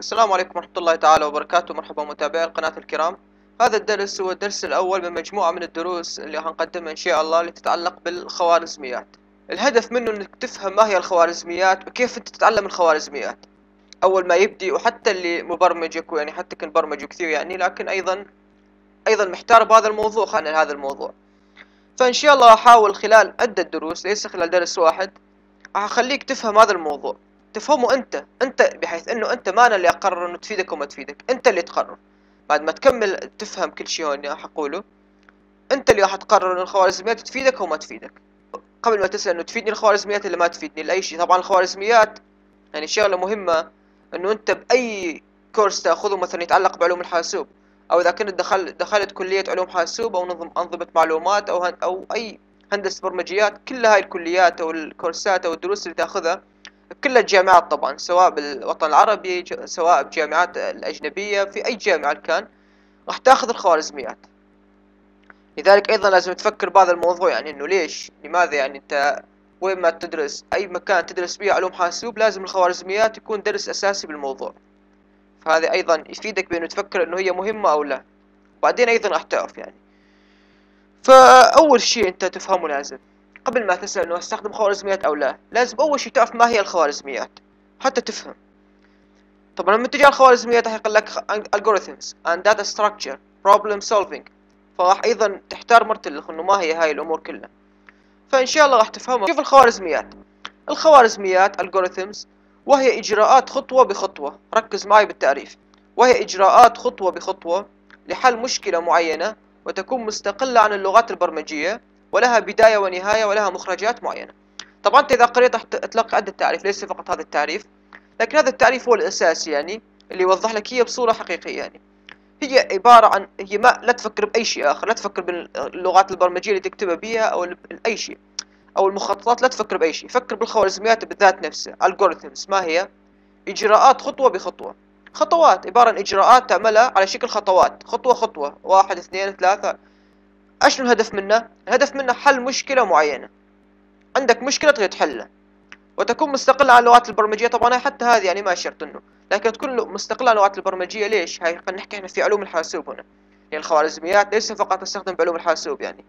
السلام عليكم ورحمة الله تعالى وبركاته. مرحبا متابعي القناة الكرام. هذا الدرس هو الدرس الأول من مجموعة من الدروس اللي هنقدمها إن شاء الله اللي تتعلق بالخوارزميات. الهدف منه إنك تفهم ما هي الخوارزميات وكيف أنت تتعلم الخوارزميات. أول ما يبدي وحتى اللي مبرمج يعني حتى كان برمجوا كثير يعني لكن أيضا أيضا محتار بهذا الموضوع. خلينا هذا الموضوع. فإن شاء الله أحاول خلال عدة دروس ليس خلال درس واحد هخليك تفهم هذا الموضوع. تفهمه أنت أنت بحيث إنه أنت ما أنا اللي أقرر إنه تفيدك وما تفيدك أنت اللي تقرر. بعد ما تكمل تفهم كل شيء هون راح أقوله أنت اللي راح تقرر انه الخوارزميات تفيدك أو ما تفيدك. قبل ما تسأل إنه تفيدني الخوارزميات اللي ما تفيدني لأي شيء. طبعا الخوارزميات يعني شغلة مهمة إنه أنت بأي كورس تأخذه مثلا يتعلق بعلوم الحاسوب أو إذا كنت دخل دخلت كلية علوم حاسوب أو نظم أنظمة معلومات أو هن أو أي هندسة برمجيات كل هاي الكليات أو الكورسات أو الدروس اللي تأخذها بكل الجامعات طبعا سواء بالوطن العربي سواء بجامعات الأجنبية في أي جامعة كان راح تأخذ الخوارزميات. لذلك أيضا لازم تفكر بهذا الموضوع يعني إنه ليش؟ لماذا؟ يعني أنت وين ما تدرس أي مكان تدرس فيه علوم حاسوب لازم الخوارزميات يكون درس أساسي بالموضوع. فهذا أيضا يفيدك بأنه تفكر إنه هي مهمة أو لا. بعدين أيضا راح تعرف يعني. فأول شيء أنت تفهمه لازم. قبل ما تسأل أنه أستخدم خوارزميات أو لا لازم أول شيء تعرف ما هي الخوارزميات حتى تفهم. طبعا لما تجي على الخوارزميات راح يقول لك algorithms and data structure problem solving فراح أيضا تحتار مرتلخ إنه ما هي هاي الأمور كلها. فإن شاء الله راح تفهمها كيف الخوارزميات. الخوارزميات algorithms وهي إجراءات خطوة بخطوة. ركز معي بالتعريف. وهي إجراءات خطوة بخطوة لحل مشكلة معينة وتكون مستقلة عن اللغات البرمجية. ولها بداية ونهاية ولها مخرجات معينة. طبعا انت إذا قريت راح تلقى عدة تعريف ليس فقط هذا التعريف لكن هذا التعريف هو الاساسي يعني اللي يوضح لك هي بصورة حقيقية يعني. هي عبارة عن هي ما لا تفكر بأي شيء آخر لا تفكر باللغات البرمجية اللي تكتبها بها أو أي شيء أو المخططات لا تفكر بأي شيء. فكر بالخوارزميات بالذات نفسها algorithms ما هي؟ إجراءات خطوة بخطوة. خطوات عبارة عن إجراءات تعملها على شكل خطوات. خطوة خطوة. واحد اثنين ثلاثة. أشنو الهدف منه؟ الهدف منه حل مشكلة معينة. عندك مشكلة تريد تحلها. وتكون مستقلة عن اللغات البرمجية. طبعا حتى هذه يعني ما شرط إنه. لكن تكون مستقلة عن اللغات البرمجية ليش؟ هاي خلينا نحكي إحنا في علوم الحاسوب هنا. يعني الخوارزميات ليس فقط تستخدم بعلوم الحاسوب يعني.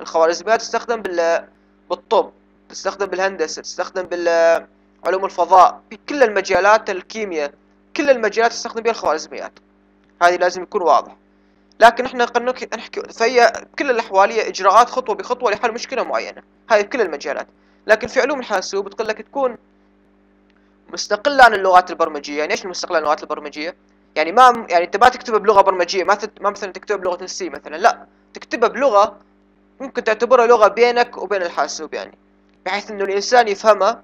الخوارزميات تستخدم بال بالطب تستخدم بالهندسة تستخدم بالعلوم الفضاء في كل المجالات الكيمياء كل المجالات تستخدم بها الخوارزميات. هذه لازم يكون واضح. لكن إحنا نحكي فهي كل الاحوال هي إجراءات خطوة بخطوة لحل مشكلة معينة. هاي بكل المجالات. لكن في علوم الحاسوب بتقول لك تكون مستقلة عن اللغات البرمجية. يعني إيش المستقلة عن اللغات البرمجية؟ يعني ما يعني أنت ما تكتبها بلغة برمجية ما ما مثلا تكتبها بلغة السي مثلا. لا تكتبها بلغة ممكن تعتبرها لغة بينك وبين الحاسوب يعني. بحيث إنه الإنسان يفهمها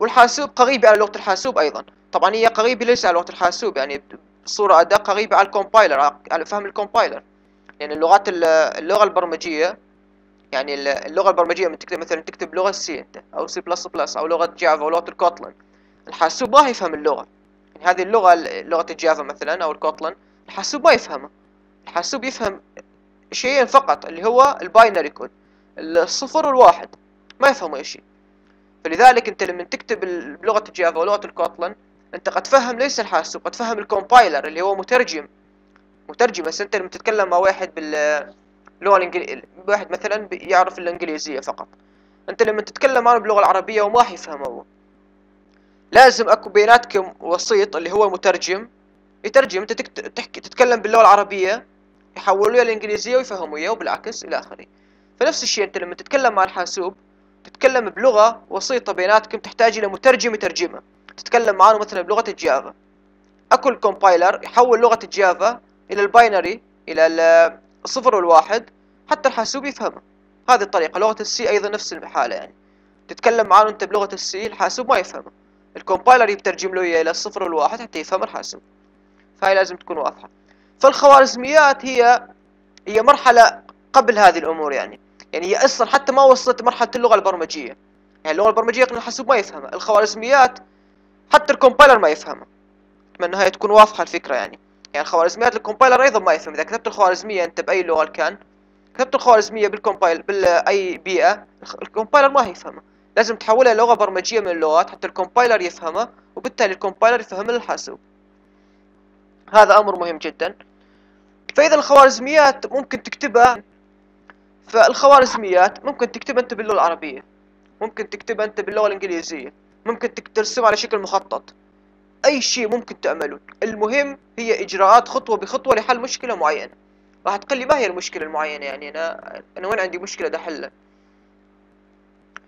والحاسوب قريب على لغة الحاسوب أيضا. طبعا هي قريبة ليس على لغة الحاسوب يعني. بصورة أداة قريبة على ال compiler على فهم ال compiler. يعني اللغات اللغة البرمجية يعني اللغة البرمجية من تكتب مثلا تكتب لغة C أنت أو C plus plus أو لغة Java أو لغة ال Kotlin الحاسوب ما يفهم اللغة. يعني هذه اللغة لغة ال Java مثلا أو ال Kotlin الحاسوب ما يفهمها الحاسوب يفهم شيئين فقط اللي هو ال binary code الصفر والواحد ما يفهموا أي شيء. فلذلك أنت لما تكتب بلغة ال Java ولغة ال Kotlin أنت قد فهم ليس الحاسوب قد فهم ال compiler اللي هو مترجم مترجم بس انت لما تتكلم مع واحد باللغة الانجليزيه واحد مثلا يعرف الإنجليزية فقط. أنت لما تتكلم معه باللغة العربية وما حيفهم هو. لازم أكو بيناتكم وسيط اللي هو مترجم يترجم أنت تحكي تتكلم باللغة العربية يحولوا الانجليزيه ويفهموا إياه وبالعكس إلى آخره. فنفس الشيء أنت لما تتكلم مع الحاسوب تتكلم بلغة وسيطة بيناتكم تحتاج إلى مترجم يترجمها. تتكلم معاه مثلا بلغة ال Java. اكو ال compiler يحول لغة ال Java إلى ال binary إلى الصفر والواحد حتى الحاسوب يفهمه. هذه الطريقة لغة ال C أيضا نفس الحالة يعني. تتكلم معاه أنت بلغة ال C الحاسوب ما يفهمه. ال compiler يترجم له إياه إلى الصفر والواحد حتى يفهم الحاسوب. فهي لازم تكون واضحة. فالخوارزميات هي هي مرحلة قبل هذه الأمور يعني. يعني هي أصلا حتى ما وصلت مرحلة اللغة البرمجية. يعني اللغة البرمجية الحاسوب ما يفهمها الخوارزميات حتى ال compiler ما يفهمها أتمنى هاي تكون واضحة الفكرة يعني. يعني خوارزميات ال compiler أيضا ما يفهم إذا كتبت الخوارزمية أنت بأي لغة كان كتبت الخوارزمية بال compile بأي بيئة ال compiler ما يفهمها لازم تحولها لغة برمجية من اللغات حتى ال compiler يفهمها وبالتالي ال compiler يفهم الحاسوب هذا أمر مهم جدا. فإذا الخوارزميات ممكن تكتبها فالخوارزميات ممكن تكتبها أنت باللغة العربية. ممكن تكتبها أنت باللغة الإنجليزية. ممكن ترسمها على شكل مخطط. أي شيء ممكن تعمله. المهم هي إجراءات خطوة بخطوة لحل مشكلة معينة. راح تقول لي ما هي المشكلة المعينة يعني. أنا أنا وين عندي مشكلة ده حلها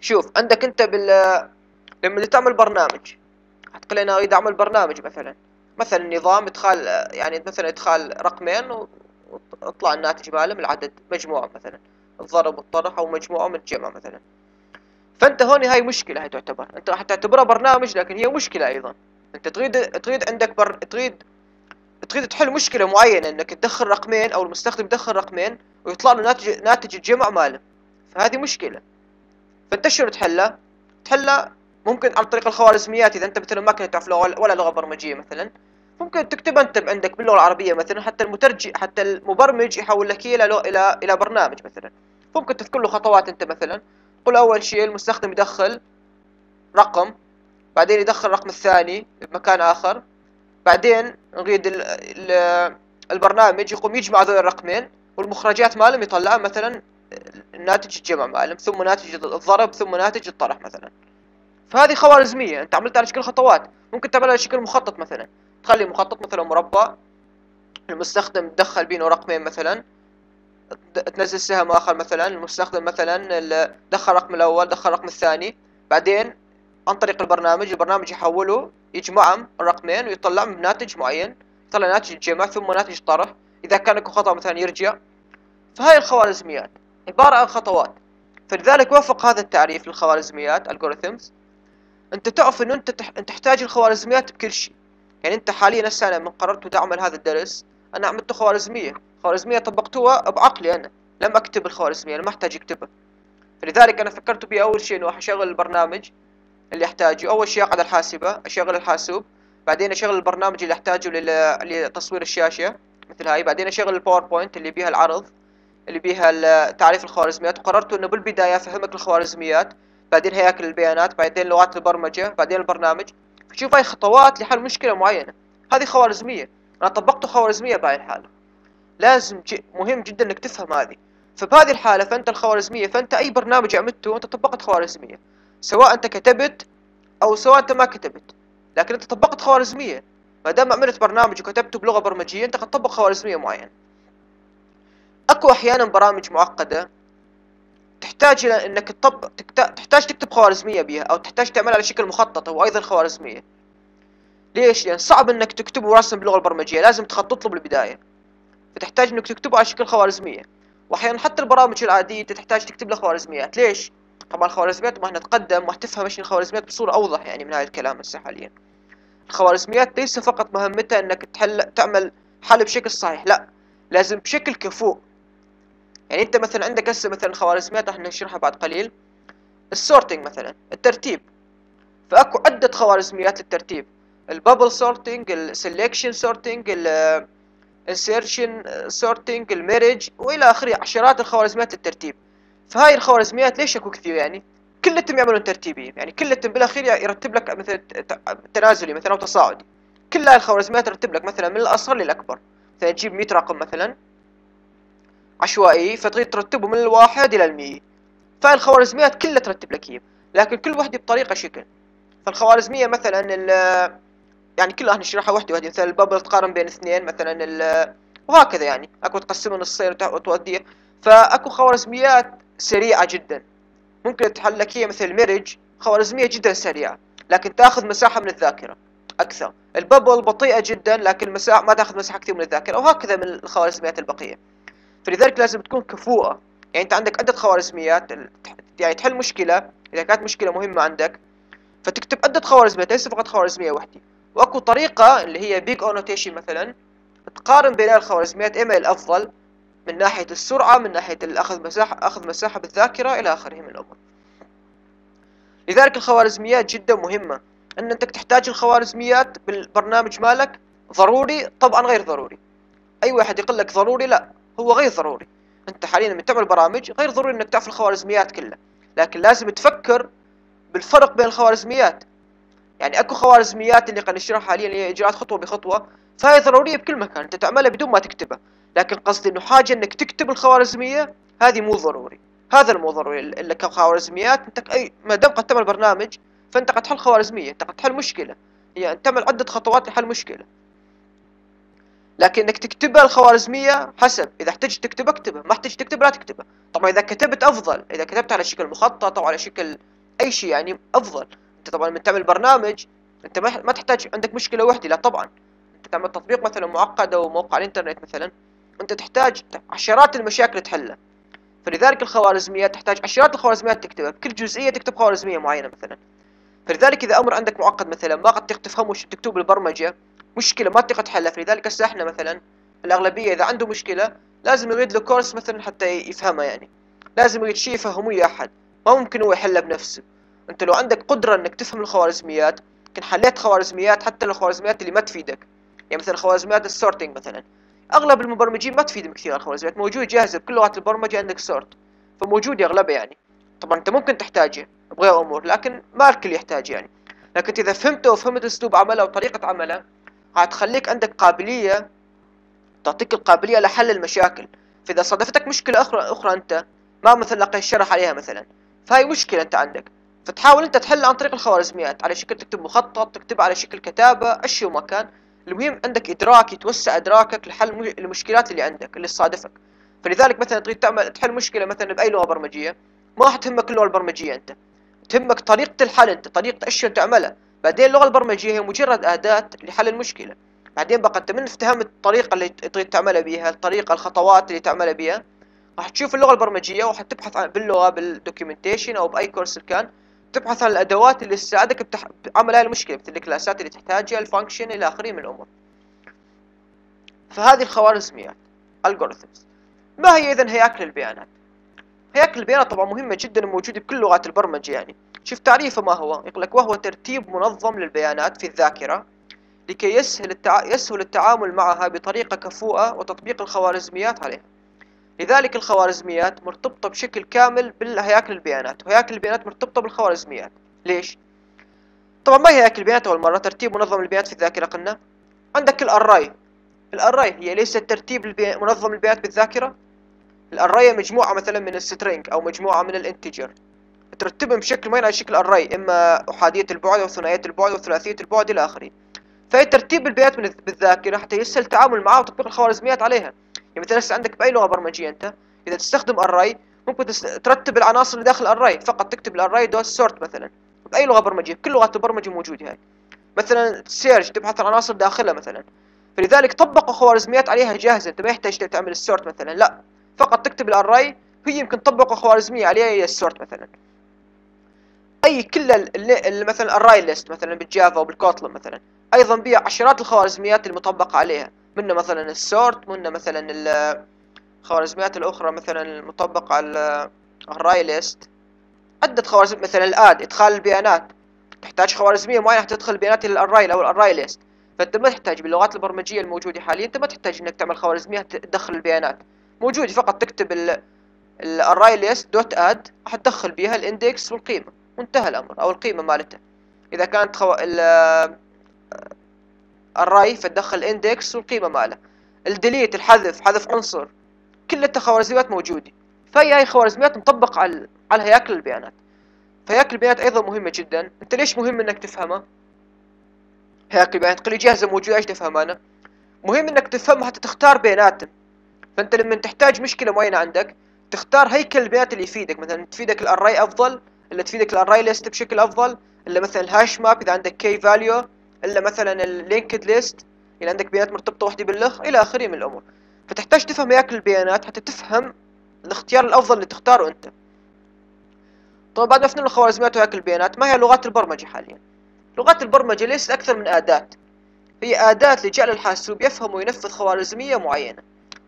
شوف عندك أنت بال لما تعمل برنامج. هتقول أنا أريد أعمل برنامج مثلا. مثلا نظام إدخال يعني مثلا إدخال رقمين واطلع الناتج ماله من العدد مجموعة مثلا. الضرب والطرح أو مجموعة من الجمع مثلا. فأنت هون هاي مشكلة هاي تعتبر. أنت راح تعتبرها برنامج لكن هي مشكلة أيضا. أنت تريد تريد عندك بر... تريد تريد تحل مشكلة معينة إنك تدخل رقمين أو المستخدم يدخل رقمين ويطلع له ناتج ناتج الجمع ماله. فهذه مشكلة. فأنت شنو تحلها؟ تحلها ممكن عن طريق الخوارزميات إذا أنت مثلا ما كنت تعرف لغة ولا لغة برمجية مثلا. ممكن تكتب أنت عندك باللغة العربية مثلا حتى المترجم حتى المبرمج يحول لك إلى إلى إلى برنامج مثلا. ممكن تذكر له خطوات أنت مثلا. قل أول شيء المستخدم يدخل رقم بعدين يدخل الرقم الثاني بمكان آخر بعدين نريد البرنامج يقوم يجمع هذول الرقمين والمخرجات مالهم يطلع مثلا ناتج الجمع مالهم ثم ناتج الضرب ثم ناتج الطرح مثلا. فهذه خوارزمية أنت عملتها على شكل خطوات. ممكن تعملها على شكل مخطط مثلا. تخلي مخطط مثلا مربع المستخدم تدخل بينه رقمين مثلا. تنزل سهم آخر مثلا المستخدم مثلا دخل الرقم الأول دخل الرقم الثاني. بعدين عن طريق البرنامج البرنامج يحوله يجمعهم الرقمين ويطلع من ناتج معين. يطلع ناتج الجمع ثم ناتج الطرح إذا كان لكم خطأ مثلا يرجع. فهاي الخوارزميات. عبارة عن خطوات. فلذلك وفق هذا التعريف للخوارزميات algorithms. أنت تعرف إنه أنت تحتاج الخوارزميات بكل شيء. يعني أنت حاليا هسه أنا من قررت تعمل هذا الدرس. أنا عملته خوارزمية. خوارزمية طبقتوها بعقلي أنا. لم أكتب الخوارزمية أنا ما أحتاج أكتبها. فلذلك أنا فكرت بي أول شيء إنه أشغل البرنامج اللي أحتاجه. أول شيء أقعد الحاسبة أشغل الحاسوب. بعدين أشغل البرنامج اللي أحتاجه لتصوير الشاشة مثل هاي. بعدين أشغل ال PowerPoint اللي بيها العرض اللي بيها تعريف الخوارزميات. وقررت إنه بالبداية أفهمك الخوارزميات بعدين هياكل البيانات بعدين لغات البرمجة بعدين البرنامج. فشوف هاي خطوات لحل مشكلة معينة. هذه خوارزمية. أنا طبقت خوارزمية بهاي الحالة. لازم مهم جدا إنك تفهم هذه. فبهذه الحالة فأنت الخوارزمية فأنت أي برنامج عملته أنت طبقت خوارزمية. سواء أنت كتبت أو سواء أنت ما كتبت. لكن أنت طبقت خوارزمية. ما دام عملت برنامج وكتبته بلغة برمجية أنت قد تطبق خوارزمية معينة. أكو أحيانا برامج معقدة تحتاج إلى إنك تطبق تحتاج تكتب خوارزمية بها أو تحتاج تعملها على شكل مخطط هو أيضا خوارزمية. ليش؟ لأن صعب إنك تكتبه رسم باللغة البرمجية لازم تخطط له بالبداية. فتحتاج إنك تكتبه على شكل خوارزمية. واحيانا حتى البرامج العادية تحتاج تكتب لها خوارزميات. ليش؟ طبعا الخوارزميات ما نتقدم وراح تفهم إيش الخوارزميات بصورة أوضح يعني من هذا الكلام هسه حاليا. الخوارزميات ليس فقط مهمتها إنك تحل تعمل حل بشكل صحيح لا لازم بشكل كفؤ يعني أنت مثلا عندك هسه مثلا خوارزميات راح نشرحها بعد قليل. ال sorting مثلا الترتيب. فأكو عدة خوارزميات للترتيب. البابل سورتنج السلكشن سورتنج الانسيرشن سورتنج الميرج وإلى آخره عشرات الخوارزميات للترتيب. فهاي الخوارزميات ليش أكو كثير؟ يعني كلتهم يعملون ترتيبي يعني كلتهم بالاخير يرتب لك مثلا تنازلي مثلا أو تصاعدي. كل هاي الخوارزميات ترتب لك مثلا من الأصغر للأكبر. مثلا تجيب 100 رقم مثلا عشوائي فتريد ترتبه من الواحد إلى المية. فالخوارزميات كلها ترتب لك إياه لكن كل وحدة بطريقة شكل. فالخوارزمية مثلا ال يعني كلها نشرحها وحدة وحدة مثلا البابل تقارن بين اثنين مثلا ال وهكذا يعني. أكو تقسمها نصين وتوديها فأكو خوارزميات سريعة جدا. ممكن تحل لك هي مثل الميرج خوارزمية جدا سريعة لكن تأخذ مساحة من الذاكرة أكثر. البابل بطيئة جدا لكن مساحة ما تأخذ مساحة كثير من الذاكرة وهكذا من الخوارزميات البقية. فلذلك لازم تكون كفوءة يعني أنت عندك عدة خوارزميات يعني تحل مشكلة. إذا كانت مشكلة مهمة عندك فتكتب عدة خوارزميات. ليس فقط خوارزمية واحدة وأكو طريقة اللي هي big O notation مثلا تقارن بين الخوارزميات إما الأفضل من ناحية السرعة من ناحية الأخذ مساحة أخذ مساحة بالذاكرة إلى آخره من الأمور لذلك الخوارزميات جدا مهمة. إن انت تحتاج الخوارزميات بالبرنامج مالك ضروري طبعا غير ضروري. أي واحد يقول لك ضروري؟ لا هو غير ضروري. أنت حاليا لما تعمل برامج غير ضروري إنك تعرف الخوارزميات كلها. لكن لازم تفكر بالفرق بين الخوارزميات. يعني أكو خوارزميات اللي قاعد نشرحها حاليا هي إجراءات خطوة بخطوة فهي ضرورية بكل مكان أنت تعملها بدون ما تكتبها. لكن قصدي إنه حاجة إنك تكتب الخوارزمية هذه مو ضروري. هذا المو ضروري الا كخوارزميات أنت أي ما دام قد تعمل برنامج فأنت قد تحل خوارزمية أنت قد تحل مشكلة. يعني تعمل عدة خطوات لحل مشكلة. لكن إنك تكتبها الخوارزمية حسب إذا احتجت تكتبها اكتبها ما احتجت تكتبها لا تكتبها. طبعا إذا كتبت أفضل إذا كتبت على شكل مخطط أو على شكل أي شيء يعني أفضل. انت طبعا من تعمل برنامج انت ما تحتاج عندك مشكلة وحدة لا طبعا. انت تعمل تطبيق مثلا معقد أو موقع الإنترنت مثلا انت تحتاج عشرات المشاكل تحلها. فلذلك الخوارزميات تحتاج عشرات الخوارزميات تكتبها بكل جزئية تكتب خوارزمية معينة مثلا. فلذلك إذا أمر عندك معقد مثلا ما قد تفهمه شو تكتب بالبرمجة مشكلة ما تقدر تحلها. فلذلك هسه إحنا مثلا الأغلبية إذا عنده مشكلة لازم يريد له كورس مثلا حتى يفهمها يعني. لازم يريد شيء يفهمه أحد. ما ممكن هو يحلها بنفسه. انت لو عندك قدرة انك تفهم الخوارزميات يمكن حليت خوارزميات حتى الخوارزميات اللي ما تفيدك. يعني مثلا خوارزميات السورتنج مثلا. أغلب المبرمجين ما تفيدهم كثير الخوارزميات موجود جاهزة بكل لغات البرمجة عندك سورت. فموجود اغلبها يعني. طبعا أنت ممكن تحتاجه بغير أمور لكن ما الكل يحتاج يعني. لكن إذا فهمته وفهمت أسلوب عمله وطريقة عمله هتخليك عندك قابلية تعطيك القابلية لحل المشاكل. فإذا صادفتك مشكلة أخرى أخرى أنت ما مثلا لقيت شرح عليها مثلا. فهي مشكلة أنت عندك. فتحاول انت تحلها عن طريق الخوارزميات على شكل تكتب مخطط تكتب على شكل كتابة أشي وما كان. المهم عندك إدراك يتوسع إدراكك لحل المشكلات اللي عندك اللي تصادفك. فلذلك مثلا تريد تعمل تحل مشكلة مثلا بأي لغة برمجية ما راح تهمك اللغة البرمجية أنت. تهمك طريقة الحل أنت طريقة إيش تعملها. بعدين اللغة البرمجية هي مجرد أداة لحل المشكلة. بعدين بقى أنت من افتهمت الطريقة اللي تريد تعملها بيها الطريقة الخطوات اللي تعملها بيها راح تشوف اللغة البرمجية وحتبحث عن باللغة بال documentation أو بأي كورس كان. تبحث عن الأدوات اللي تساعدك بتح... بعمل هاي المشكلة مثل ال classات اللي تحتاجها ال function إلى آخره من الأمور. فهذه الخوارزميات الجوريثمز ما هي اذا هياكل البيانات؟ هياكل البيانات طبعا مهمة جدا وموجودة بكل لغات البرمجة يعني. شوف تعريفه ما هو؟ يقول لك وهو ترتيب منظم للبيانات في الذاكرة لكي يسهل التع... يسهل التعامل معها بطريقة كفؤة وتطبيق الخوارزميات عليها. لذلك الخوارزميات مرتبطة بشكل كامل بالهياكل البيانات وهياكل البيانات مرتبطة بالخوارزميات. ليش؟ طبعا ما هي هياكل البيانات أول مرة؟ ترتيب منظم البيانات في الذاكرة قلنا. عندك ال array ال array هي list ترتيب. منظم البيانات بالذاكرة. ال array مجموعة مثلا من ال string أو مجموعة من ال integer. ترتبهم بشكل معين على شكل array إما أحادية البعد أو ثنائية البعد أو ثلاثية البعد إلى آخره. فهي ترتيب البيانات بالذاكرة حتى يسهل التعامل معها وتطبيق الخوارزميات عليها. يعني مثلا عندك بأي لغة برمجية أنت إذا تستخدم array ممكن ترتب العناصر اللي داخل array فقط تكتب ال array dot sort مثلا. بأي لغة برمجية كل لغات البرمجة موجودة هاي. مثلا search تبحث عن عناصر داخلها مثلا. فلذلك طبقوا خوارزميات عليها جاهزة أنت ما يحتاج تعمل ال sort مثلا لا. فقط تكتب ال array هي يمكن تطبقوا خوارزمية عليها هي ال sort مثلا. أي كل مثلا ال array list مثلا بال Java وبال Kotlin مثلا. أيضا بها عشرات الخوارزميات المطبقة عليها. منه مثلا ال sort منه مثلا الخوارزميات الأخرى مثلا المطبقة على ال array list. عدة خوارزم مثلا ال add إدخال البيانات. تحتاج خوارزمية معينة تدخل البيانات إلى ال array أو ال array list. فأنت ما تحتاج باللغات البرمجية الموجودة حاليا أنت ما تحتاج إنك تعمل خوارزمية تدخل البيانات. موجود فقط تكتب ال array list dot add راح تدخل بيها ال index والقيمة. وانتهى الأمر أو القيمة مالته. إذا كانت خو... ال array فتدخل ال index والقيمة ماله. ال delete الحذف حذف عنصر كل الخوارزميات موجودة. فهي هاي خوارزميات مطبق على على هياكل البيانات. فهياكل البيانات أيضا مهمة جدا. أنت ليش مهم إنك تفهمها؟ هياكل البيانات قلي جاهزة موجودة إيش تفهم أنا؟ مهم إنك تفهمها حتى تختار بياناتهم فأنت لما تحتاج مشكلة معينة عندك تختار هيكل البيانات اللي يفيدك. مثلا تفيدك ال array أفضل إلا تفيدك ال array list بشكل أفضل إلا مثلا ال hash map إذا عندك key value إلا مثلا ال linked list اذا عندك بيانات مرتبطة وحدة باللخ إلى آخره من الأمور. فتحتاج تفهم هياكل البيانات حتى تفهم الاختيار الأفضل اللي تختاره أنت. طبعا بعد ما فهمنا الخوارزميات وهياكل البيانات ما هي لغات البرمجة حاليا؟ لغات البرمجة ليست أكثر من آداة. هي آداة لجعل الحاسوب يفهم وينفذ خوارزمية معينة.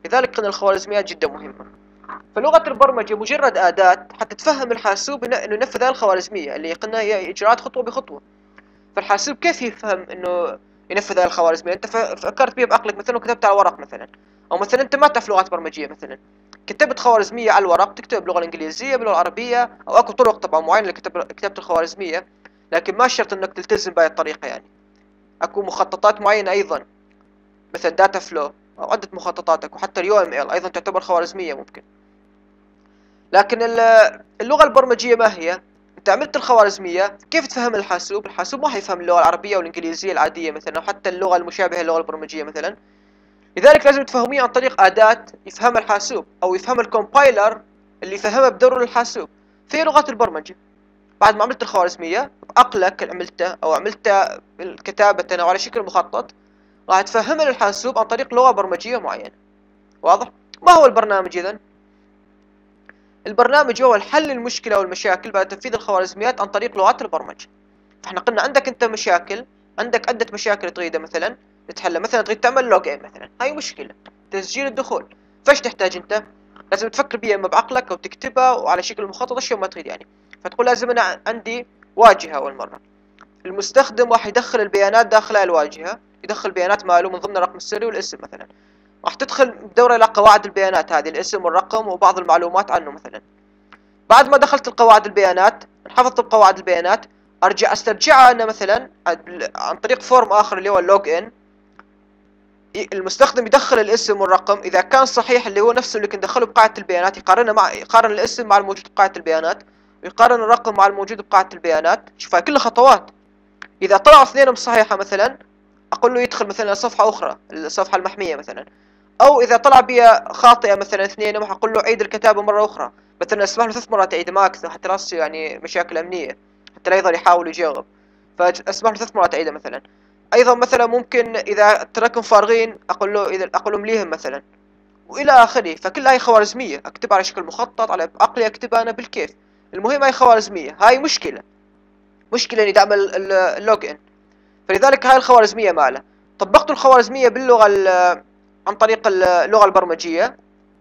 لذلك قلنا الخوارزميات جدا مهمة. فلغة البرمجة مجرد أداة حتى تفهم الحاسوب إنه ينفذ الخوارزمية اللي قلنا هي إجراءات خطوة بخطوة. فالحاسوب كيف يفهم إنه ينفذ هذه الخوارزميه أنت فكرت بيها بعقلك مثلا وكتبت على ورق مثلا أو مثلا أنت ما تعرف لغات برمجية مثلا. كتبت خوارزمية على الورق تكتب باللغة الإنجليزية باللغة العربية أو أكو طرق طبعا معينة لكتابه الخوارزمية لكن ما شرط إنك تلتزم بهاي الطريقة يعني. أكو مخططات معينة أيضا مثل data flow أو عدة مخططاتك وحتى ال UML أيضا تعتبر خوارزمية ممكن. لكن اللغة البرمجية ما هي؟ عملت الخوارزمية كيف تفهم الحاسوب؟ الحاسوب ما حيفهم اللغة العربية والإنجليزية العادية مثلا أو حتى اللغة المشابهة للغة البرمجية مثلا. لذلك لازم تفهميه عن طريق أداة يفهمها الحاسوب أو يفهم الكومبايلر اللي يفهمها بدور الحاسوب في لغات البرمجة. بعد ما عملت الخوارزمية بعقلك عملته أو عملته كتابة أو على شكل مخطط راح تفهمها للحاسوب عن طريق لغة برمجية معينة. واضح؟ ما هو البرنامج إذن؟ البرنامج هو الحل المشكلة والمشاكل بعد تنفيذ الخوارزميات عن طريق لغات البرمجة. فإحنا قلنا عندك أنت مشاكل عندك عدة مشاكل تريدها مثلا تتحلى. مثلا تريد تعمل لوج ان مثلا. هاي مشكلة. تسجيل الدخول. فايش تحتاج أنت؟ لازم تفكر بيها اما بعقلك أو تكتبها وعلى شكل مخطط أشياء ما تريد يعني. فتقول لازم أنا عندي واجهة أول مرة. المستخدم راح يدخل البيانات داخل الواجهة يدخل بيانات ماله من ضمن الرقم السري والاسم مثلا. راح تدخل بدورة إلى قواعد البيانات هذه الاسم والرقم وبعض المعلومات عنه مثلا. بعد ما دخلت القواعد البيانات حفظت بقواعد البيانات أرجع أسترجعها أنا مثلا عن طريق form آخر اللي هو ال login. المستخدم يدخل الاسم والرقم إذا كان صحيح اللي هو نفسه اللي كان دخله بقاعدة البيانات يقارنه مع يقارن الاسم مع الموجود بقاعدة البيانات ويقارن الرقم مع الموجود بقاعدة البيانات. شوف هاي كلها خطوات. إذا طلعوا اثنينهم صحيحة مثلا أقول له يدخل مثلا صفحة أخرى الصفحة المحمية مثلا. أو إذا طلع بها خاطئة مثلا اثنينهم أقول له عيد الكتابة مرة أخرى. مثلا اسمح له ثلاث مرات عيد ما أكثر حتى لا تصير يعني مشاكل أمنية. حتى لا يظل يحاول يجاوب. فاسمح له ثلاث مرات عيدة مثلا. أيضا مثلا ممكن إذا تركهم فارغين أقول له إذا أقول له مليهم مثلا. وإلى آخره. فكل هاي خوارزمية. أكتبها على شكل مخطط على عقلي أكتبها أنا بالكيف. المهم هاي خوارزمية. هاي مشكلة. مشكلة إني تعمل ال login فلذلك هاي الخوارزمية ماله. طبقت الخوارزمية باللغة عن طريق اللغة البرمجية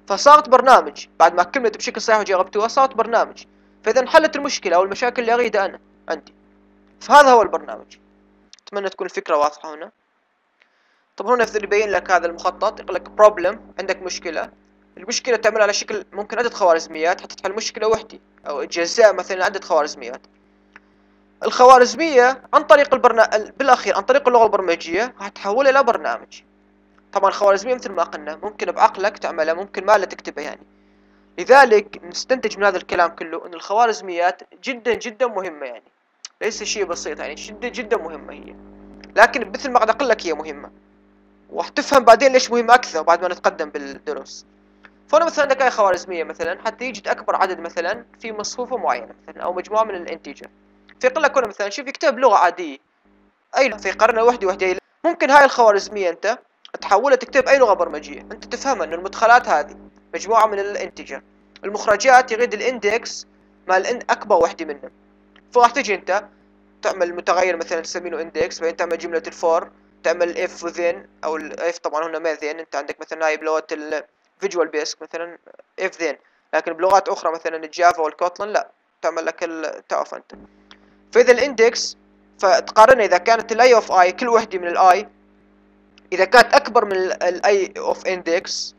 فصارت برنامج. بعد ما كملت بشكل صحيح وجربتوها صارت برنامج. فإذا انحلت المشكلة أو المشاكل اللي أريدها أنا عندي. فهذا هو البرنامج. أتمنى تكون الفكرة واضحة هنا. طب هنا يفضل يبين لك هذا المخطط يقول لك problem عندك مشكلة. المشكلة تعمل على شكل ممكن عدة خوارزميات حتى تحل مشكلة وحدي. أو أجزاء مثلا عدة خوارزميات. الخوارزمية عن طريق البرنامج بالأخير عن طريق اللغة البرمجية راح تحولها إلى برنامج. طبعا الخوارزمية مثل ما قلنا ممكن بعقلك تعملها ممكن ما لا تكتبها يعني. لذلك نستنتج من هذا الكلام كله أن الخوارزميات جدا جدا مهمة يعني. ليس شيء بسيط يعني جدا جدا مهمة هي. لكن مثل ما قد أقول لك هي مهمة. وحتفهم بعدين ليش مهمة أكثر بعد ما نتقدم بالدروس. فأنا مثلا عندك آية خوارزمية مثلا حتى يجد أكبر عدد مثلا في مصفوفة معينة مثلا أو مجموعة من ال integer. فيقول لك هنا مثلا شوف يكتب لغة عادية. أي في قرن وحدة وحدة. ممكن هاي الخوارزمية أنت تحولها تكتب أي لغة برمجية. أنت تفهمها أن المدخلات هذه مجموعة من ال integer المخرجات يريد ال index مال أكبر وحدة منهم. فراح تجي أنت تعمل متغير مثلا تسمينه إندكس بعدين تعمل جملة الفور تعمل اف وذين أو الاف طبعا هنا ما ذين أنت عندك مثلا هاي بلغة الفيجوال بيسك مثلا اف ذين لكن بلغات أخرى مثلا الجافا والكوتلن لا تعمل لك تعرف أنت. فإذا الإندكس فتقارنها إذا كانت الاي اوف اي كل وحدة من الاي إذا كانت أكبر من الاي اوف اندكس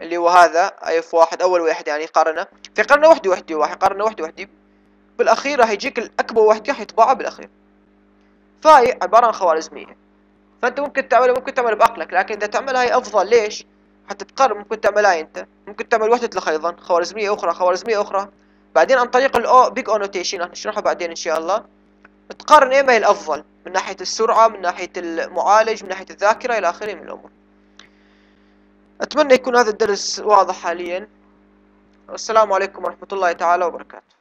اللي هو هذا اي اوف واحد أول واحد يعني قارنة. في قارنه وحده وحده واحد قارنه وحده وحده بالأخير راح يجيك الاكبر واحد راح يطبعه بالأخير. فهي عبارة عن خوارزمية. فأنت ممكن تعملها ممكن تعملها بعقلك لكن إذا تعملها هي أفضل ليش؟ حتى تقرر ممكن تعملها أنت. ممكن تعمل وحدة لك أيضا خوارزمية أخرى خوارزمية أخرى. بعدين عن طريق ال O big notation راح نشرحها بعدين إن شاء الله. تقارن إيه ما هي الافضل من ناحية السرعة من ناحية المعالج من ناحية الذاكرة إلى آخره من الأمور. أتمنى يكون هذا الدرس واضح حاليا. والسلام عليكم ورحمة الله تعالى وبركاته.